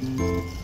Música